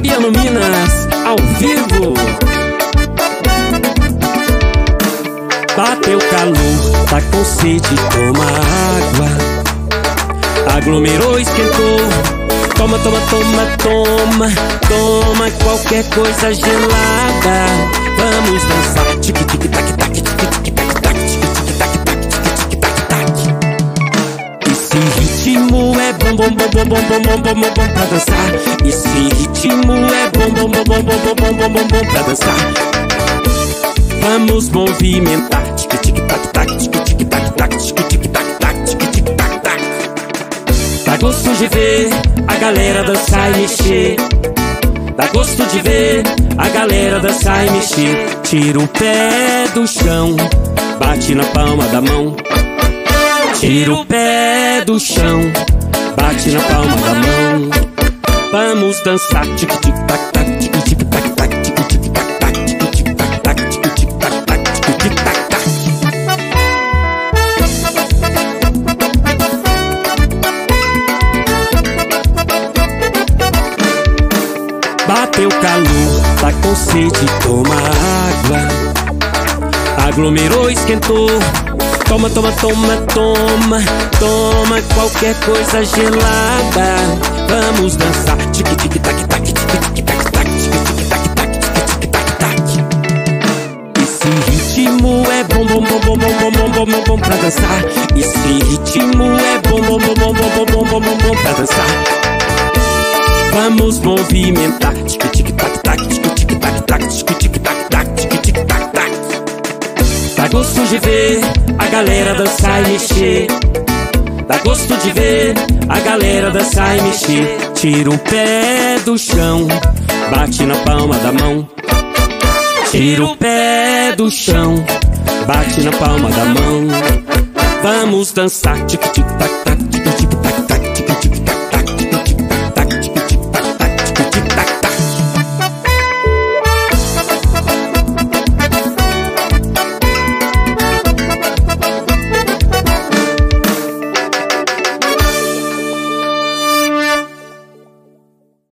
Fabiano Minas, ao vivo. Bateu calor, tá com sede, toma água. Aglomerou, esquentou. Toma, toma, toma, toma, toma qualquer coisa gelada. Vamos dançar, tic tic tac tac Esse ritmo é bom bom bom bom bom bom bom bom bom bom pra dançar. Esse ritmo é bom bom bom bom bom bom bom bom bom pra dançar. Vamos movimentar, tic tic tac tac tic tic tac tac tic tic tac tac tic tic tac tac. Dá gosto de ver a galera dançar e mexer. Dá gosto de ver a galera dançar e mexer. Tira o pé do chão, bate na palma da mão. Tira o pé do chão, bate na palma da mão. Vamos dançar, tic tic tac tac, tic tic tac tac, tic tic tac tac, tic tic tac tac, tic tic tac tac, tic tic tac tac. Bateu calor, tá com sede, toma água. Aglomerou, esquentou. Toma, toma, toma, toma, toma qualquer coisa gelada. Vamos dançar, tic tic tac tac, tic tic tac tac, tic tic tac tac, tic tic tac tac. Esse ritmo é bom, bom, bom, bom, bom, bom, bom, bom, bom, pra dançar. Esse ritmo é bom, bom, bom, bom, bom, bom, bom, bom, bom pra dançar. Vamos movimentar, tic tic de ver a galera dançar e mexer. Dá gosto de ver a galera dançar e mexer. Tira o pé do chão, bate na palma da mão. Tira o pé do chão, bate na palma da mão. Vamos dançar, tic tic tac tac,